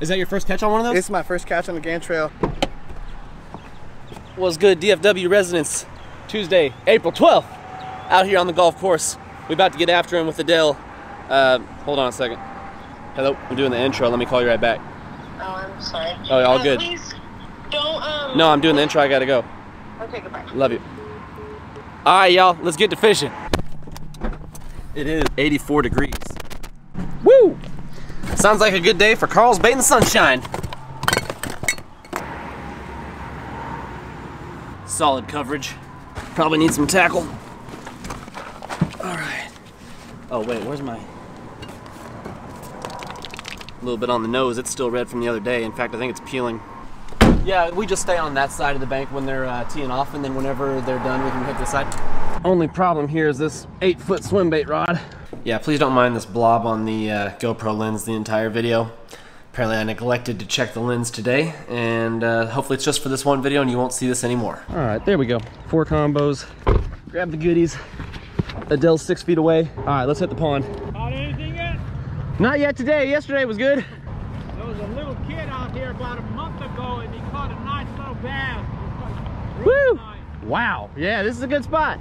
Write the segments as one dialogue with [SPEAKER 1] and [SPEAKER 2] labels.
[SPEAKER 1] Is that your first catch on one of those?
[SPEAKER 2] This is my first catch on the Gantarel.
[SPEAKER 1] Was good, DFW residents. Tuesday, April 12th, out here on the golf course. We about to get after him with Edel. Uh, hold on a second. Hello, I'm doing the intro. Let me call you right back.
[SPEAKER 3] Oh, I'm sorry.
[SPEAKER 1] Oh, all
[SPEAKER 3] Uh,
[SPEAKER 1] good.
[SPEAKER 3] Please don't. Um,
[SPEAKER 1] No, I'm doing the intro. I gotta go.
[SPEAKER 3] Okay, goodbye.
[SPEAKER 1] Love you. All right, y'all, let's get to fishing. It is 84 degrees. Sounds like a good day for Karl's Bait and Sunshine. Solid coverage. Probably need some tackle. All right. Oh, wait, where's my. A little bit on the nose. It's still red from the other day. In fact, I think it's peeling. Yeah, we just stay on that side of the bank when they're uh, teeing off, and then whenever they're done, we can hit this side. Only problem here is this eight foot swim bait rod. Yeah, please don't mind this blob on the uh, GoPro lens the entire video. Apparently I neglected to check the lens today, and uh, hopefully it's just for this one video and you won't see this anymore. All right, there we go. Four combos. Grab the goodies. Edel's six feet away. All right, let's hit the pond.
[SPEAKER 4] Caught anything yet?
[SPEAKER 1] Not yet today. Yesterday was good.
[SPEAKER 4] There was a little kid out here about a month ago and he caught a nice little bass. It
[SPEAKER 1] Woo!
[SPEAKER 4] nice.
[SPEAKER 1] Wow. Yeah, this is a good spot.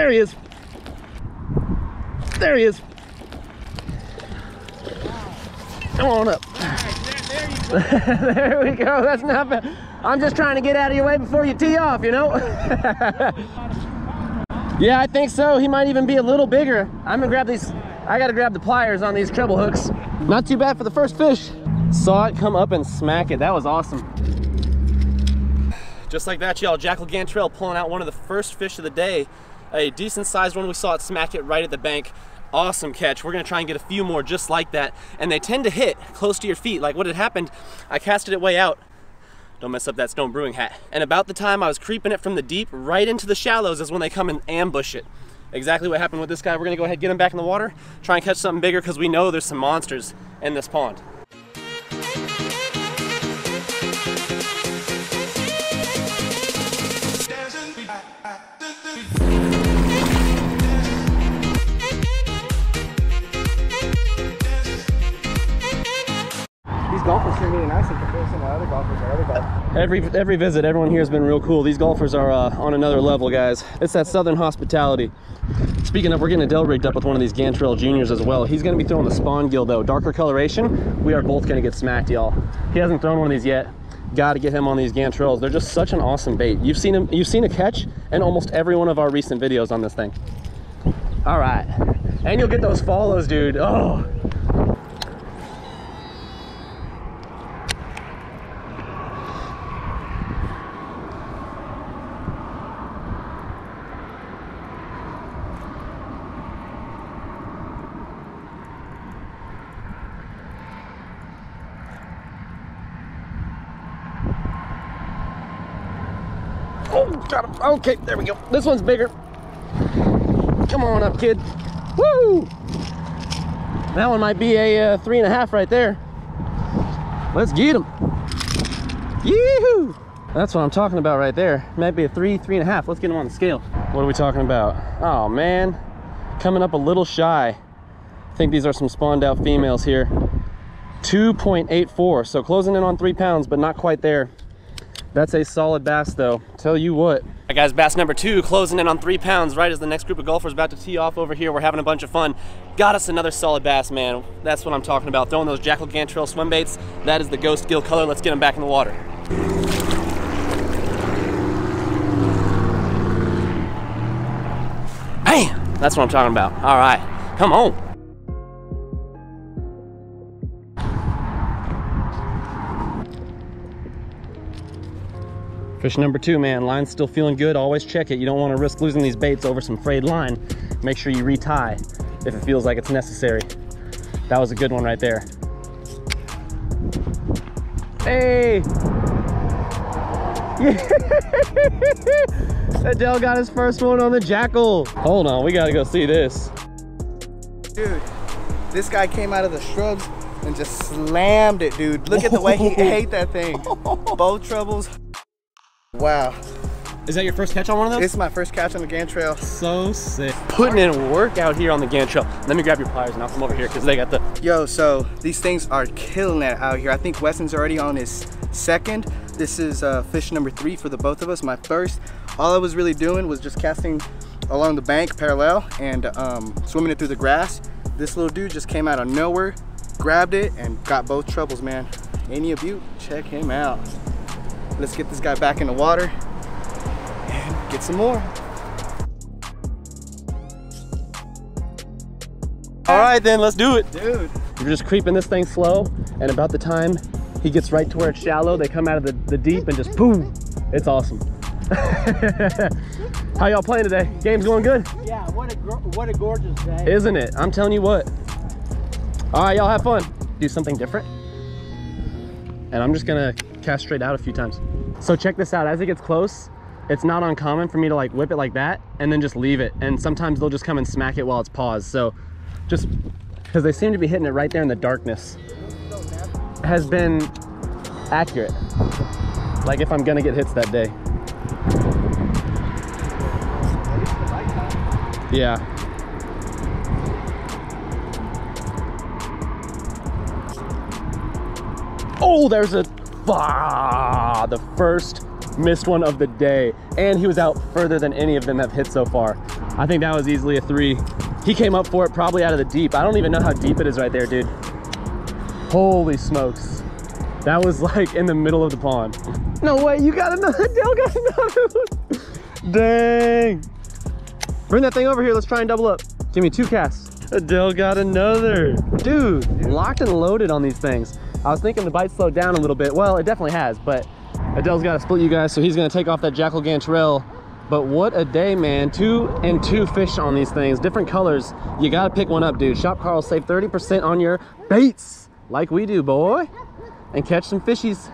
[SPEAKER 1] There he is. There he is. Come on up. there we go. That's not bad. I'm just trying to get out of your way before you tee off, you know? yeah, I think so. He might even be a little bigger. I'm gonna grab these. I gotta grab the pliers on these treble hooks. Not too bad for the first fish. Saw it come up and smack it. That was awesome. Just like that, y'all, Jackall Gantarel pulling out one of the first fish of the day. A decent sized one. We saw it smack it right at the bank. Awesome catch. We're gonna try and get a few more just like that. And they tend to hit close to your feet. Like what had happened, I casted it way out. Don't mess up that Stone Brewing hat. And about the time I was creeping it from the deep right into the shallows is when they come and ambush it. Exactly what happened with this guy. We're gonna go ahead get him back in the water, try and catch something bigger because we know there's some monsters in this pond.
[SPEAKER 2] Golfers seem really nice in comparison to other golfers other golfers.
[SPEAKER 1] Every every visit, everyone here has been real cool. These golfers are uh, on another level, guys. It's that Southern hospitality. Speaking of, we're getting Edel rigged up with one of these Gantarel Juniors as well. He's going to be throwing the Spawn Gill though. Darker coloration. We are both going to get smacked, y'all. He hasn't thrown one of these yet. Got to get him on these Gantarels. They're just such an awesome bait. You've seen him. You've seen a catch in almost every one of our recent videos on this thing. All right, and you'll get those follows, dude. Oh. Oh, got him. Okay, there we go. This one's bigger. Come on up, kid. Woo! That one might be a uh, three and a half right there. Let's get him. Yee-hoo! That's what I'm talking about right there. Might be a three, three and a half. Let's get him on the scale. What are we talking about? Oh man, coming up a little shy. I think these are some spawned out females here. 2.84, so closing in on three pounds, but not quite there. That's a solid bass though, tell you what. Right guys, bass number two, closing in on three pounds right as the next group of golfers about to tee off over here. We're having a bunch of fun. Got us another solid bass, man. That's what I'm talking about. Throwing those Jackall Gantarel swim baits. That is the ghost gill color. Let's get them back in the water. Bam! That's what I'm talking about. All right, come on. Fish number two, man. Line's still feeling good. Always check it. You don't want to risk losing these baits over some frayed line. Make sure you retie if it feels like it's necessary. That was a good one right there. Hey! Edel got his first one on the Jackall. Hold on, we gotta go see this.
[SPEAKER 2] Dude, this guy came out of the shrubs and just slammed it, dude. Look at the way he ate that thing. Both troubles. Wow.
[SPEAKER 1] Is that your first catch on one of those?
[SPEAKER 2] This is my first catch on the Gantarel.
[SPEAKER 1] so sick. Putting in work out here on the Gantarel. Let me grab your pliers and I'll come over here because they got the
[SPEAKER 2] Yo, so these things are killing it out here. I think Westin's already on his second. This is uh, fish number three for the both of us. My first, all I was really doing was just casting along the bank parallel and um, swimming it through the grass. This little dude just came out of nowhere, grabbed it and got both troubles, man. Any of you, check him out. Let's get this guy back in the water and get some more.
[SPEAKER 1] All right then, let's do it.
[SPEAKER 2] Dude,
[SPEAKER 1] We're just creeping this thing slow and about the time he gets right to where it's shallow, they come out of the, the deep and just boom. It's awesome. How y'all playing today? Game's going good?
[SPEAKER 4] Yeah, what a what a gorgeous day.
[SPEAKER 1] Isn't it? I'm telling you what. All right, y'all have fun. Do something different. And I'm just gonna cast straight out a few times. So check this out, as it gets close, it's not uncommon for me to like whip it like that and then just leave it. And sometimes they'll just come and smack it while it's paused. So just, because they seem to be hitting it right there in the darkness, has been accurate. Like if I'm gonna get hits that day. Yeah. Oh, there's a ah, the first missed one of the day. And he was out further than any of them have hit so far. I think that was easily a three. He came up for it probably out of the deep. I don't even know how deep it is right there, dude. Holy smokes. That was like in the middle of the pond. No way, you got another, Dale got another one. Dang. Bring that thing over here, let's try and double up. Give me two casts. Edel got another. Dude, locked and loaded on these things. I was thinking the bite slowed down a little bit. Well, it definitely has, but Edel's got to split you guys, so he's gonna take off that Jackall Gantarel. But what a day, man. Two and two fish on these things, different colors. You gotta pick one up, dude. Shop Karl, save 30% on your baits, like we do, boy. And catch some fishies.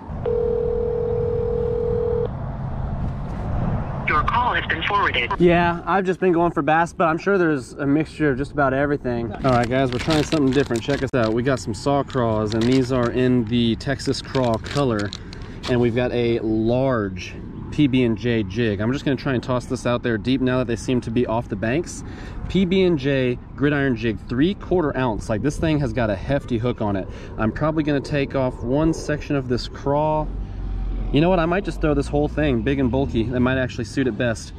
[SPEAKER 3] Your call has been forwarded.
[SPEAKER 1] Yeah, I've just been going for bass, but I'm sure there's a mixture of just about everything. All right, guys, we're trying something different. Check us out. We got some saw craws, and these are in the Texas craw color. And we've got a large PB&J jig. I'm just gonna try and toss this out there deep now that they seem to be off the banks. PB&J gridiron jig, three quarter ounce. Like this thing has got a hefty hook on it. I'm probably gonna take off one section of this craw you know what? I might just throw this whole thing, big and bulky. That might actually suit it best.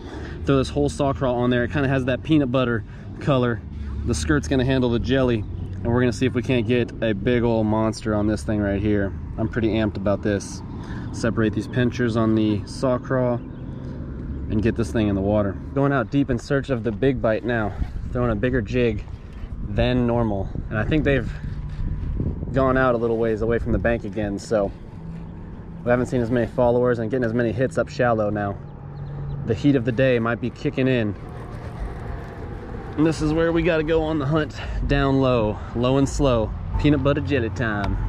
[SPEAKER 1] Throw this whole saw craw on there. It kind of has that peanut butter color. The skirt's gonna handle the jelly. And we're gonna see if we can't get a big old monster on this thing right here. I'm pretty amped about this. Separate these pinchers on the saw craw and get this thing in the water. Going out deep in search of the big bite now. Throwing a bigger jig than normal. And I think they've gone out a little ways away from the bank again, so we haven't seen as many followers and getting as many hits up shallow now. The heat of the day might be kicking in. And this is where we gotta go on the hunt down low, low and slow. Peanut butter jelly time.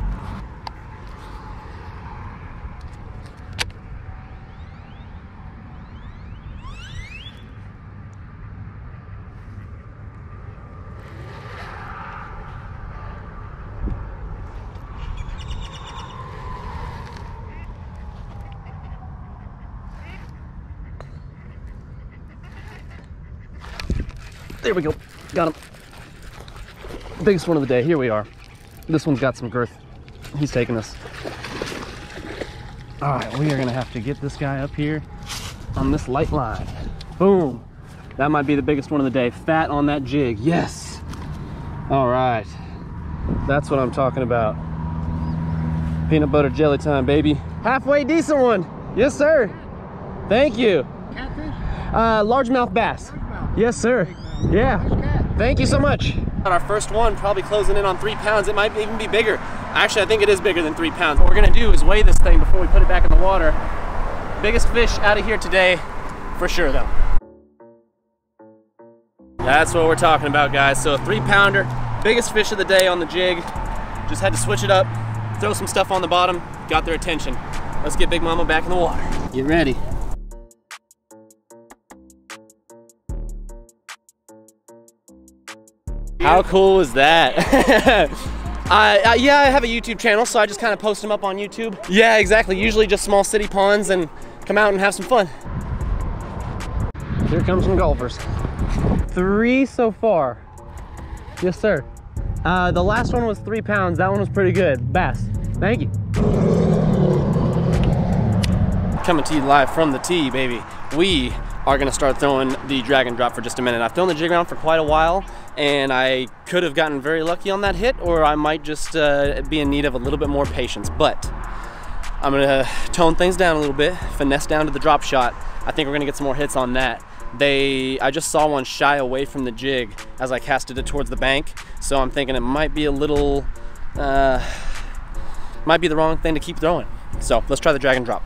[SPEAKER 1] There we go. Got him. Biggest one of the day. Here we are. This one's got some girth. He's taking us. All right, we are gonna have to get this guy up here on this light line. Boom. That might be the biggest one of the day. Fat on that jig. Yes. All right. That's what I'm talking about. Peanut butter jelly time, baby. Halfway decent one. Yes, sir. Thank you.
[SPEAKER 4] Catfish?
[SPEAKER 1] Uh, largemouth bass. Yes, sir. Yeah. Thank you so much. On our first one, probably closing in on three pounds. It might even be bigger. Actually, I think it is bigger than three pounds. What we're gonna do is weigh this thing before we put it back in the water. Biggest fish out of here today, for sure though. That's what we're talking about, guys. So a three pounder, biggest fish of the day on the jig. Just had to switch it up, throw some stuff on the bottom, got their attention. let's get Big Mama back in the water. Get ready. How cool is that? I, I, yeah, I have a YouTube channel, so I just kind of post them up on YouTube. Yeah, exactly. Usually just small city ponds and come out and have some fun. Here comes some golfers. Three so far. Yes, sir. Uh, the last one was three pounds. That one was pretty good. Bass. Thank you. Coming to you live from the tee, baby. We are gonna start throwing the drag and drop for just a minute. I've thrown the jig around for quite a while and I could have gotten very lucky on that hit or I might just uh, be in need of a little bit more patience. But I'm gonna tone things down a little bit, finesse down to the drop shot. I think we're gonna get some more hits on that. They, I just saw one shy away from the jig as I casted it towards the bank. So I'm thinking it might be a little, uh, might be the wrong thing to keep throwing. So let's try the drag and drop.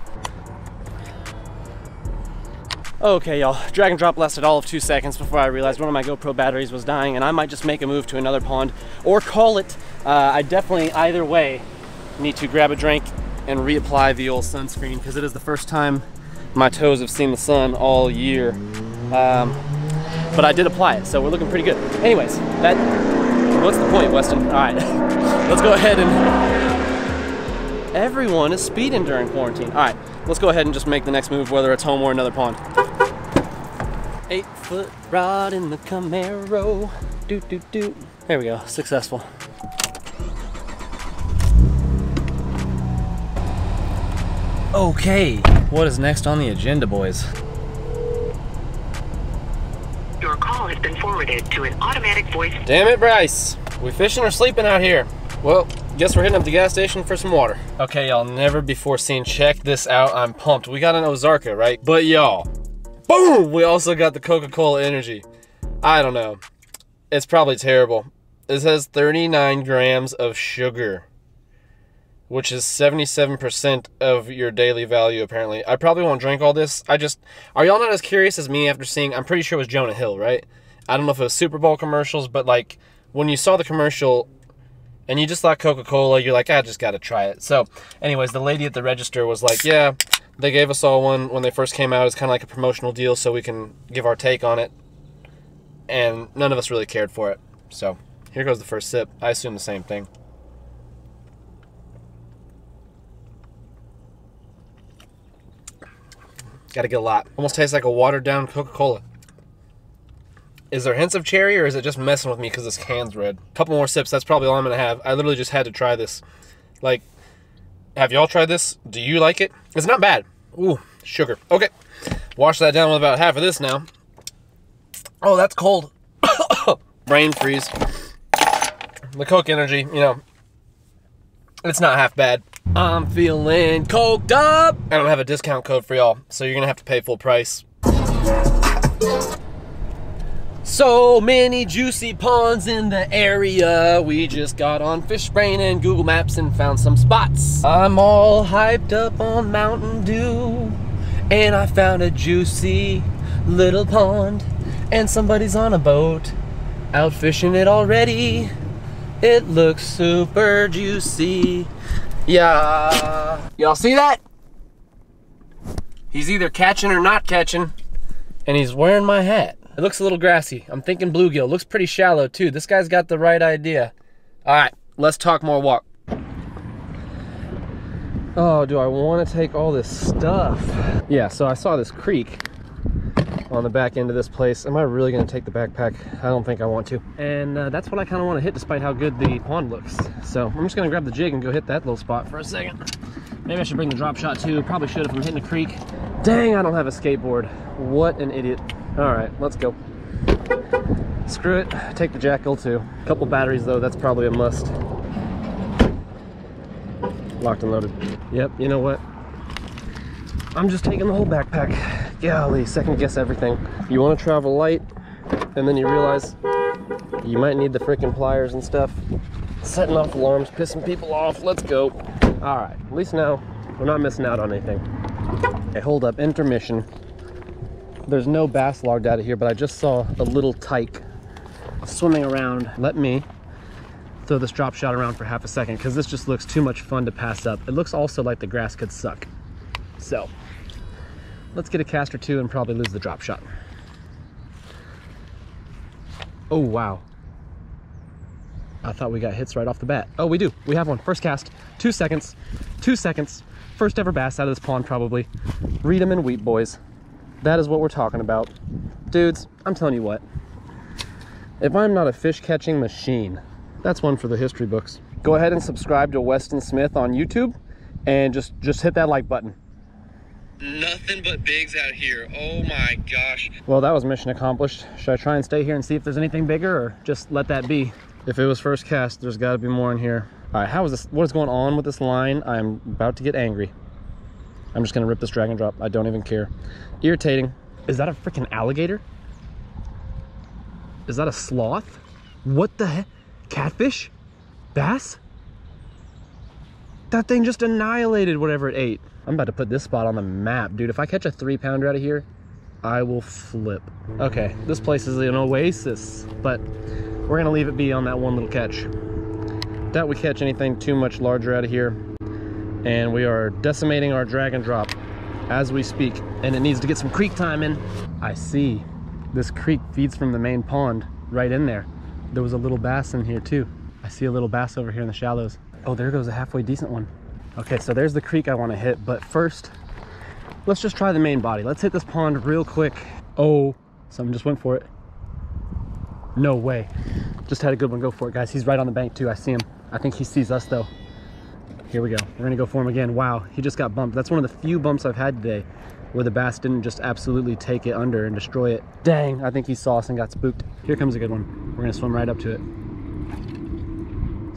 [SPEAKER 1] Okay, y'all, drag and drop lasted all of two seconds before I realized one of my GoPro batteries was dying and I might just make a move to another pond or call it. Uh, I definitely, either way, need to grab a drink and reapply the old sunscreen because it is the first time my toes have seen the sun all year. Um, but I did apply it, so we're looking pretty good. Anyways, that, what's the point, Westin? All right, let's go ahead and, everyone is speeding during quarantine. All right, let's go ahead and just make the next move, whether it's home or another pond. Eight foot rod in the Camaro. Doot, doot, doot. There we go, successful. Okay, what is next on the agenda, boys?
[SPEAKER 5] Your call has been forwarded to an automatic voice.
[SPEAKER 1] Damn it, Bryce. We fishing or sleeping out here? Well, guess we're hitting up the gas station for some water. Okay, y'all, never before seen. Check this out. I'm pumped. We got an Ozarka, right? But y'all, boom! We also got the Coca-Cola Energy. I don't know. It's probably terrible. This has 39 grams of sugar, which is 77% of your daily value, apparently. I probably won't drink all this. I just, are y'all not as curious as me after seeing, I'm pretty sure it was Jonah Hill, right? I don't know if it was Super Bowl commercials, but like, when you saw the commercial, and you just like Coca-Cola, you're like, I just gotta try it. So, anyways, the lady at the register was like, yeah, they gave us all one when they first came out. It's kind of like a promotional deal so we can give our take on it. And none of us really cared for it. So, here goes the first sip. I assume the same thing. Gotta get a lot. Almost tastes like a watered down Coca-Cola. Is there hints of cherry or is it just messing with me because this can's red? A couple more sips, that's probably all I'm gonna have. I literally just had to try this. Like, have y'all tried this? Do you like it? It's not bad. Ooh, sugar. Okay, wash that down with about half of this now. Oh, that's cold. Brain freeze. The Coke Energy, you know, it's not half bad. I'm feeling coked up. I don't have a discount code for y'all, so you're gonna have to pay full price. So many juicy ponds in the area. We just got on Fishbrain and Google Maps and found some spots. I'm all hyped up on Mountain Dew. And I found a juicy little pond. And somebody's on a boat out fishing it already. It looks super juicy. Yeah. Y'all see that? He's either catching or not catching. And he's wearing my hat. It looks a little grassy. I'm thinking bluegill. Looks pretty shallow too. This guy's got the right idea. All right, let's talk more walk. Oh, do I want to take all this stuff? Yeah, so I saw this creek on the back end of this place. Am I really going to take the backpack? I don't think I want to. And uh, that's what I kind of want to hit despite how good the pond looks. So I'm just going to grab the jig and go hit that little spot for a second. Maybe I should bring the drop shot too. Probably should if I'm hitting a creek. Dang, I don't have a skateboard. What an idiot. All right, let's go. Screw it, take the Jackall too. Couple batteries though, that's probably a must. Locked and loaded. Yep, you know what? I'm just taking the whole backpack. Golly, second guess everything. You want to travel light, and then you realize you might need the freaking pliers and stuff. Setting off alarms, pissing people off. Let's go. All right, at least now we're not missing out on anything. Okay, hold up, intermission. There's no bass logged out of here, but I just saw a little tyke swimming around. Let me throw this drop shot around for half a second because this just looks too much fun to pass up. It looks also like the grass could suck. So let's get a cast or two and probably lose the drop shot. Oh, wow. I thought we got hits right off the bat. Oh, we do. We have one. First cast. Two seconds. Two seconds. First ever bass out of this pond, probably. Read them and weep, boys. That is what we're talking about. Dudes, I'm telling you what. If I'm not a fish catching machine, that's one for the history books. Go ahead and subscribe to Westin Smith on YouTube and just, just hit that like button.
[SPEAKER 6] Nothing but bigs out here. Oh my gosh.
[SPEAKER 1] Well, that was mission accomplished. Should I try and stay here and see if there's anything bigger or just let that be? If it was first cast, there's gotta be more in here. All right, how is this, what is going on with this line? I'm about to get angry. I'm just gonna rip this drag and drop. I don't even care. Irritating. Is that a freaking alligator? Is that a sloth? What the heck? Catfish? Bass? That thing just annihilated whatever it ate. I'm about to put this spot on the map, dude. If I catch a three pounder out of here, I will flip. Okay, this place is an oasis, but we're gonna leave it be on that one little catch. Doubt we catch anything too much larger out of here. And we are decimating our drag and drop as we speak. And it needs to get some creek time in. I see this creek feeds from the main pond right in there. There was a little bass in here too. I see a little bass over here in the shallows. Oh, there goes a halfway decent one. Okay, so there's the creek I wanna hit, but first, let's just try the main body. Let's hit this pond real quick. Oh, something just went for it. No way. Just had a good one go for it, guys. He's right on the bank too, I see him. I think he sees us though. Here we go. We're gonna go for him again. Wow, he just got bumped. That's one of the few bumps I've had today where the bass didn't just absolutely take it under and destroy it. Dang, I think he saw us and got spooked. Here comes a good one. We're gonna swim right up to it.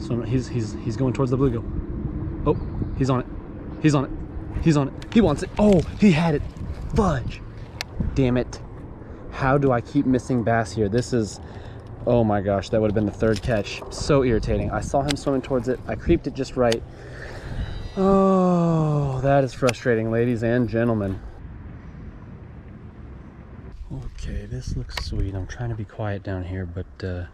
[SPEAKER 1] So he's he's he's going towards the bluegill. Oh, he's on it. He's on it. He's on it. He wants it. Oh, he had it. Fudge. Damn it. How do I keep missing bass here? This is, oh my gosh, that would have been the third catch. So irritating. I saw him swimming towards it. I creeped it just right. Oh, that is frustrating, ladies and gentlemen. Okay, this looks sweet. I'm trying to be quiet down here, but uh,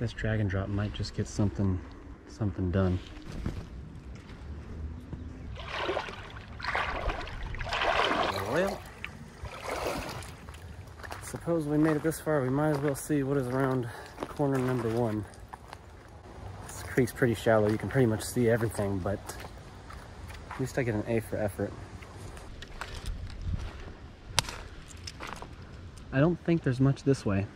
[SPEAKER 1] this drag and drop might just get something, something done. Well, suppose we made it this far, we might as well see what is around corner number one. Creek's pretty shallow, you can pretty much see everything, but at least I get an A for effort. I don't think there's much this way.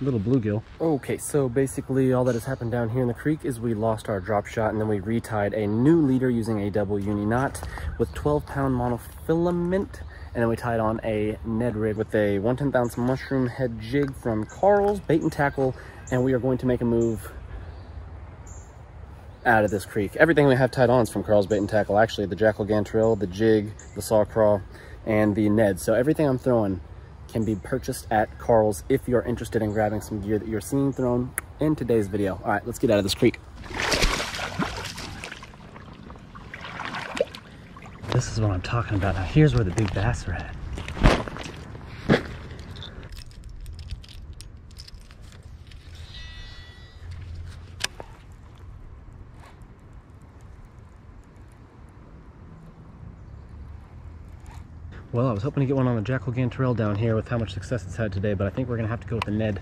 [SPEAKER 1] Little bluegill. Okay, so basically all that has happened down here in the creek is we lost our drop shot and then we retied a new leader using a double uni knot with 12 pound monofilament. And then we tied on a Ned rig with a 1 10th ounce mushroom head jig from Karl's Bait and Tackle. And we are going to make a move out of this creek. Everything we have tied on is from Karl's Bait and Tackle. Actually, the Jackall Gantarel, the jig, the saw craw, and the Ned. So everything I'm throwing can be purchased at Karl's if you're interested in grabbing some gear that you're seeing thrown in today's video. All right, let's get out of this creek. This is what I'm talking about. Now here's where the big bass are at. Well, I was hoping to get one on the Jackall Gantarel down here with how much success it's had today, but I think we're gonna have to go with the Ned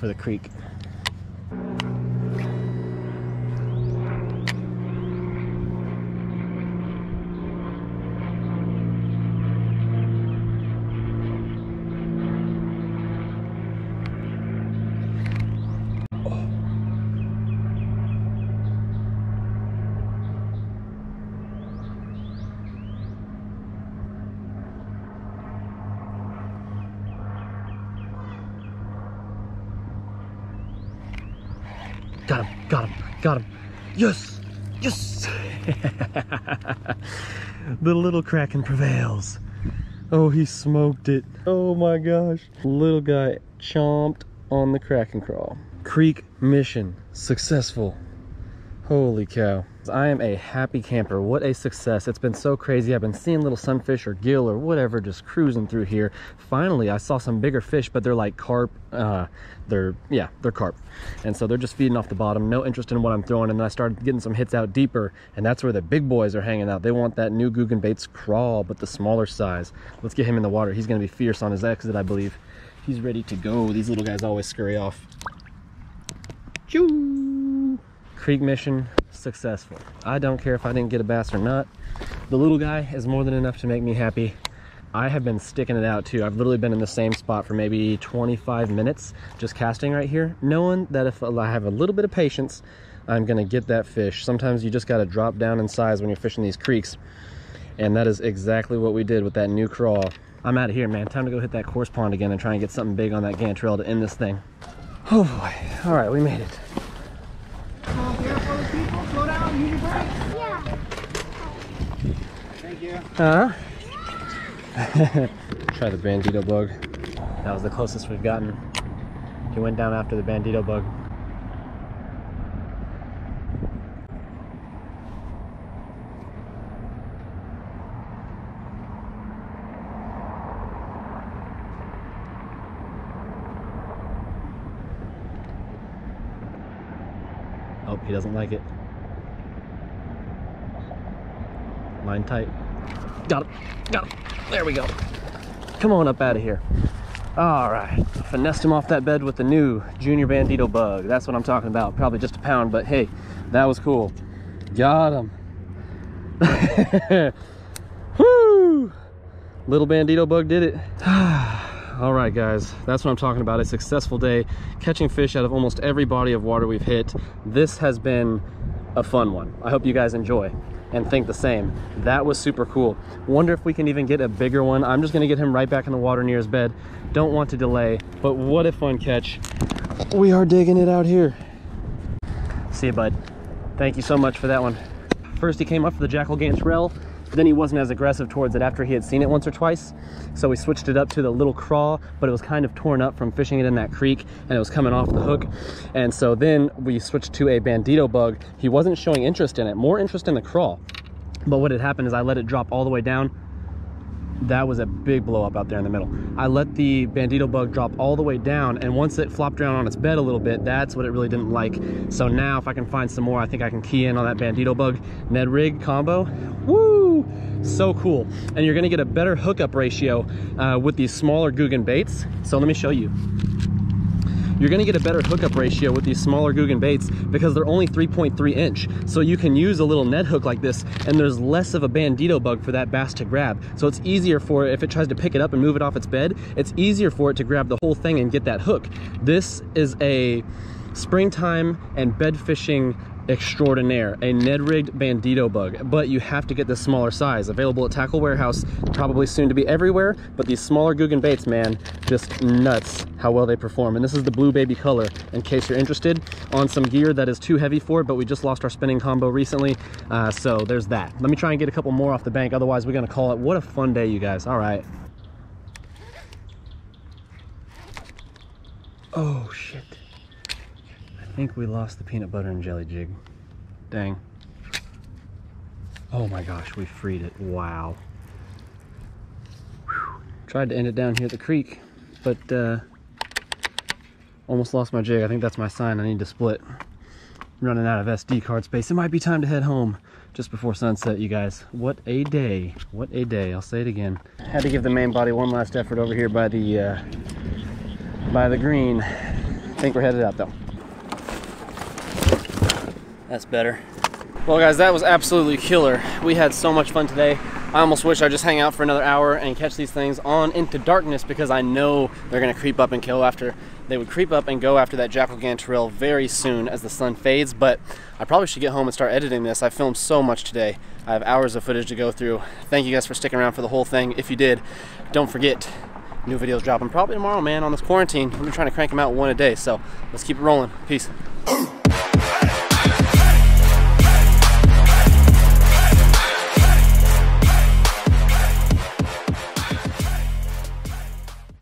[SPEAKER 1] for the creek. Got him, got him, got him. Yes, yes. the little Krackin' prevails. Oh, he smoked it. Oh my gosh. Little guy chomped on the Krackin' crawl. Creek mission successful. Holy cow. I am a happy camper. What a success. It's been so crazy. I've been seeing little sunfish or gill or whatever just cruising through here. Finally, I saw some bigger fish, but they're like carp. Uh, they're, yeah, they're carp. And so they're just feeding off the bottom. No interest in what I'm throwing. And then I started getting some hits out deeper. And that's where the big boys are hanging out. They want that new Googan Baits crawl, but the smaller size. Let's get him in the water. He's going to be fierce on his exit, I believe. He's ready to go. These little guys always scurry off. Choo! Creek mission successful. I don't care if I didn't get a bass or not. The little guy is more than enough to make me happy. I have been sticking it out too. I've literally been in the same spot for maybe 25 minutes just casting right here, knowing that if I have a little bit of patience, I'm gonna get that fish. Sometimes you just gotta drop down in size when you're fishing these creeks. And that is exactly what we did with that new crawl. I'm out of here, man. Time to go hit that course pond again and try and get something big on that Gantarel to end this thing. Oh boy. All right, we made it.
[SPEAKER 4] Careful, people. Slow down. Use your brakes. Thank you.
[SPEAKER 1] Huh? Try the bandito bug. That was the closest we've gotten. He went down after the bandito bug. Oh, he doesn't like it. Line tight. Got him. Got him. There we go. Come on up out of here. All right. Finessed him off that bed with the new Junior Bandito bug. That's what I'm talking about. Probably just a pound, but hey, that was cool. Got him. Woo! Little Bandito bug did it. All right, guys, that's what I'm talking about. A successful day catching fish out of almost every body of water we've hit. This has been a fun one. I hope you guys enjoy and think the same. That was super cool. Wonder if we can even get a bigger one. I'm just gonna get him right back in the water near his bed. Don't want to delay, but what a fun catch. We are digging it out here. See you, bud. Thank you so much for that one. First he came up for the Jackall Gantarel, but then he wasn't as aggressive towards it after he had seen it once or twice. So we switched it up to the little craw, but it was kind of torn up from fishing it in that creek and it was coming off the hook. And so then we switched to a bandito bug. He wasn't showing interest in it, more interest in the craw. But what had happened is I let it drop all the way down. That was a big blow up out there in the middle. I let the bandito bug drop all the way down and once it flopped around on its bed a little bit, that's what it really didn't like. So now if I can find some more, I think I can key in on that bandito bug Ned rig combo. Woo! So cool. And you're gonna get a better hookup ratio uh, with these smaller Googan baits. So let me show you you're gonna get a better hookup ratio with these smaller Googan baits because they're only 3.3 inch. So you can use a little Ned hook like this and there's less of a bandito bug for that bass to grab. So it's easier for it, if it tries to pick it up and move it off its bed, it's easier for it to grab the whole thing and get that hook. This is a springtime and bed fishing extraordinaire, a Ned-rigged bandito bug, but you have to get the smaller size. Available at Tackle Warehouse, probably soon to be everywhere, but these smaller Googan baits, man, just nuts how well they perform. And this is the blue baby color, in case you're interested, on some gear that is too heavy for it, but we just lost our spinning combo recently, uh, so there's that. Let me try and get a couple more off the bank, otherwise we're gonna call it. What a fun day, you guys. All right. Oh, shit. I think we lost the peanut butter and jelly jig. Dang. Oh my gosh, we freed it. Wow. Whew. Tried to end it down here at the creek, but uh, almost lost my jig. I think that's my sign. I need to split. running out of SD card space. It might be time to head home just before sunset, you guys. What a day. What a day. I'll say it again. Had to give the main body one last effort over here by the uh, by the green. I think we're headed out though. That's better. Well guys, that was absolutely killer. We had so much fun today. I almost wish I'd just hang out for another hour and catch these things on into darkness because I know they're gonna creep up and kill after. They would creep up and go after that Jackall Gantarel very soon as the sun fades, but I probably should get home and start editing this. I filmed so much today. I have hours of footage to go through. Thank you guys for sticking around for the whole thing. If you did, don't forget, new videos dropping probably tomorrow, man, on this quarantine. I'm trying to crank them out one a day, so let's keep it rolling. Peace.